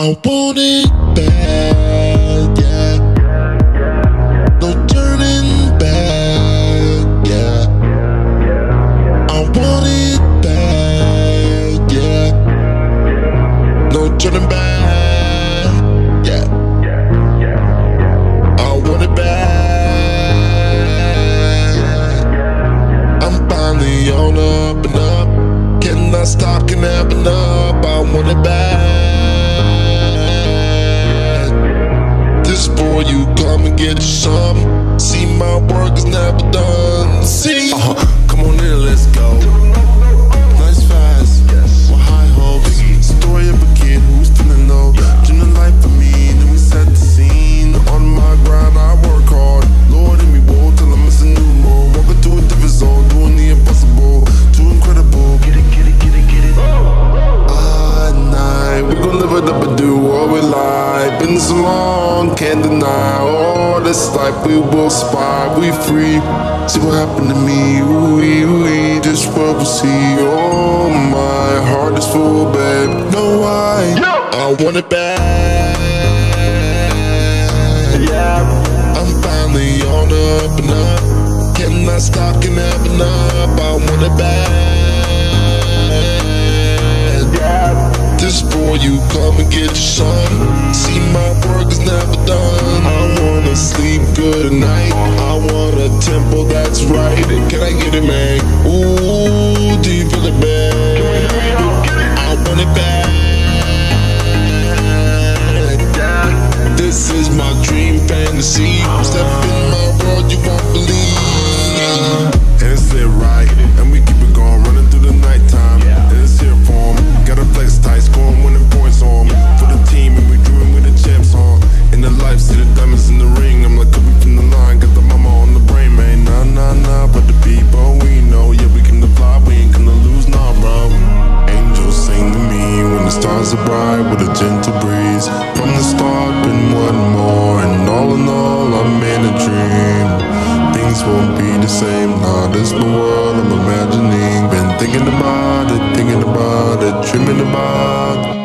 I want it bad, you, come and get some. See, my work is never done. See, Uh-huh. Come this life we will survive, we free. See what happened to me, ooh, ooh, this what we see. Oh, my heart is full, babe. No, why? I want it back. Yeah, I'm finally on up and up. Cannot stop, can never up. I want it back. Yeah, this for you, come and get your some. Fantasy. Step in my world, you won't believe. And it's it right, and we keep it going, running through the nighttime. And it's here for 'em. Got a flex tight, scoring winning points on 'em. For the team, and we doing with the champs on. In the life, see the diamonds in the ring. I'm like Kobe from the line, got the mama on the brain, man. Nah, nah, nah, but the people we know, yeah, we can fly, we ain't gonna lose, nah, bro. Angels sing to me when the stars are bright with a gentle breeze. From the start, been one more, all in all, I'm in a dream. Things won't be the same, nah, this the world I'm imagining. Been thinking about it, thinking about it, dreaming about